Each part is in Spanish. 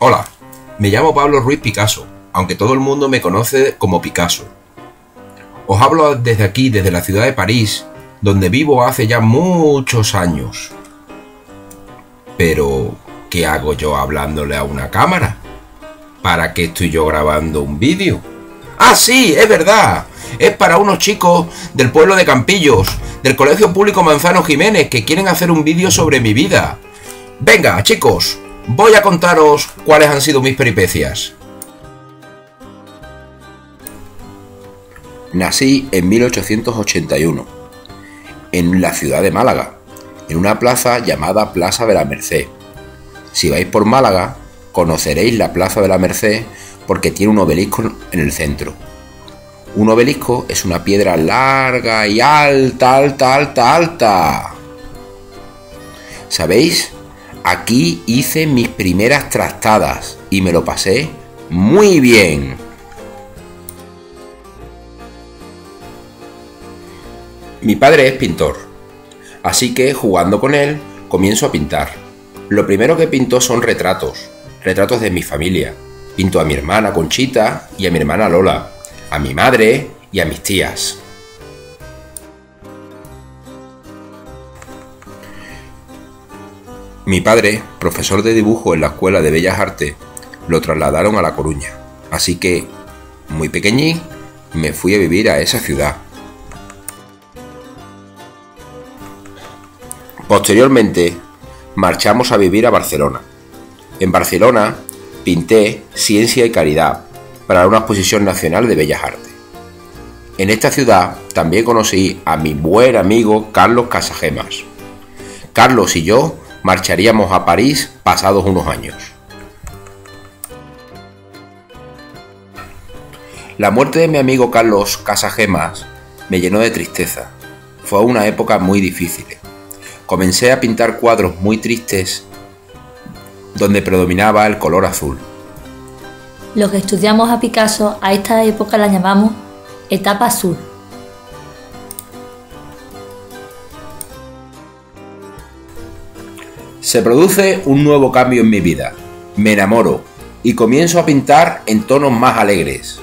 Hola, me llamo Pablo Ruiz Picasso, aunque todo el mundo me conoce como Picasso. Os hablo desde aquí, desde la ciudad de París, donde vivo hace ya muchos años. Pero, ¿qué hago yo hablándole a una cámara? ¿Para qué estoy yo grabando un vídeo? ¡Ah, sí! ¡Es verdad! Es para unos chicos del pueblo de Campillos, del Colegio Público Manzano Jiménez, que quieren hacer un vídeo sobre mi vida. Venga, chicos, voy a contaros cuáles han sido mis peripecias. Nací en 1881, en la ciudad de Málaga, en una plaza llamada Plaza de la Merced. Si vais por Málaga, conoceréis la Plaza de la Merced porque tiene un obelisco en el centro. Un obelisco es una piedra larga y alta, alta, alta, alta. ¿Sabéis? Aquí hice mis primeras trastadas y me lo pasé muy bien. Mi padre es pintor, así que jugando con él comienzo a pintar. Lo primero que pinto son retratos, retratos de mi familia. Pinto a mi hermana Conchita y a mi hermana Lola, a mi madre y a mis tías. Mi padre, profesor de dibujo en la Escuela de Bellas Artes, lo trasladaron a La Coruña, así que, muy pequeñín, me fui a vivir a esa ciudad. Posteriormente, marchamos a vivir a Barcelona. En Barcelona pinté Ciencia y Caridad para una exposición nacional de Bellas Artes. En esta ciudad también conocí a mi buen amigo Carlos Casagemas. Carlos y yo marcharíamos a París pasados unos años. La muerte de mi amigo Carlos Casagemas me llenó de tristeza. Fue una época muy difícil. Comencé a pintar cuadros muy tristes donde predominaba el color azul. Los que estudiamos a Picasso a esta época la llamamos etapa azul. Se produce un nuevo cambio en mi vida. Me enamoro y comienzo a pintar en tonos más alegres.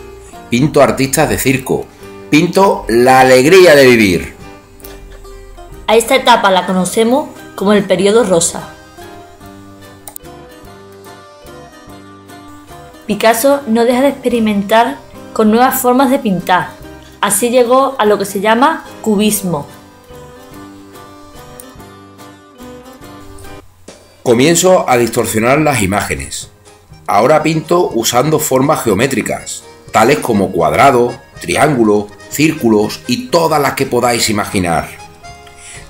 Pinto artistas de circo. Pinto la alegría de vivir. A esta etapa la conocemos como el periodo rosa. Picasso no deja de experimentar con nuevas formas de pintar. Así llegó a lo que se llama cubismo. Comienzo a distorsionar las imágenes. Ahora pinto usando formas geométricas, tales como cuadrado, triángulo, círculos y todas las que podáis imaginar.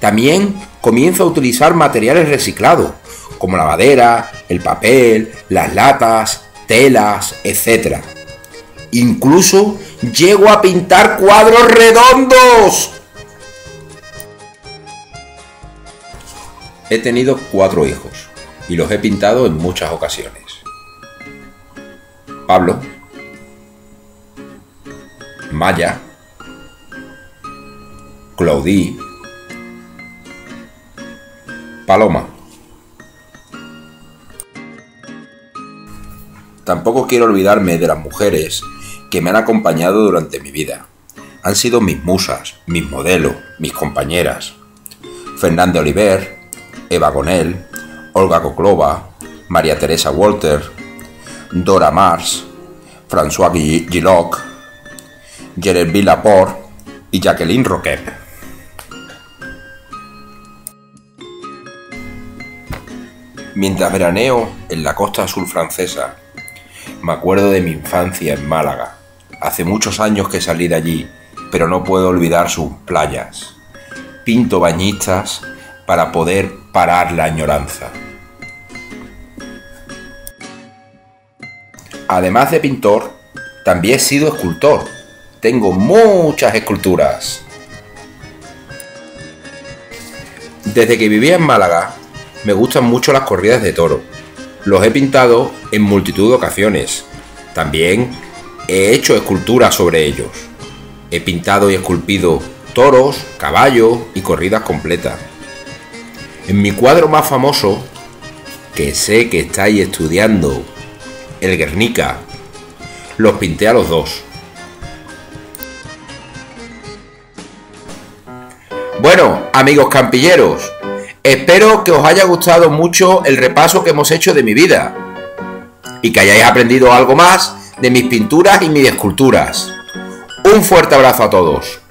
También comienzo a utilizar materiales reciclados, como la madera, el papel, las latas, telas, etc. Incluso llego a pintar cuadros redondos. He tenido cuatro hijos y los he pintado en muchas ocasiones. Pablo, Maya, Claudí, Paloma. Tampoco quiero olvidarme de las mujeres que me han acompañado durante mi vida. Han sido mis musas, mis modelos, mis compañeras. Fernanda Oliver, Eva Gonel, Olga Koklova, María Teresa Walter, Dora Mars, François Gilloc, Gerard Laporte y Jacqueline Roquet. Mientras veraneo en la costa azul francesa, me acuerdo de mi infancia en Málaga. Hace muchos años que salí de allí, pero no puedo olvidar sus playas. Pinto bañistas para poder parar la añoranza. Además de pintor, también he sido escultor. Tengo muchas esculturas. Desde que vivía en Málaga, me gustan mucho las corridas de toro. Los he pintado en multitud de ocasiones. También he hecho esculturas sobre ellos. He pintado y esculpido toros, caballos y corridas completas. En mi cuadro más famoso que sé que estáis estudiando el Guernica. Los pinté a los dos. Bueno, amigos campilleros, espero que os haya gustado mucho el repaso que hemos hecho de mi vida y que hayáis aprendido algo más de mis pinturas y mis esculturas. Un fuerte abrazo a todos.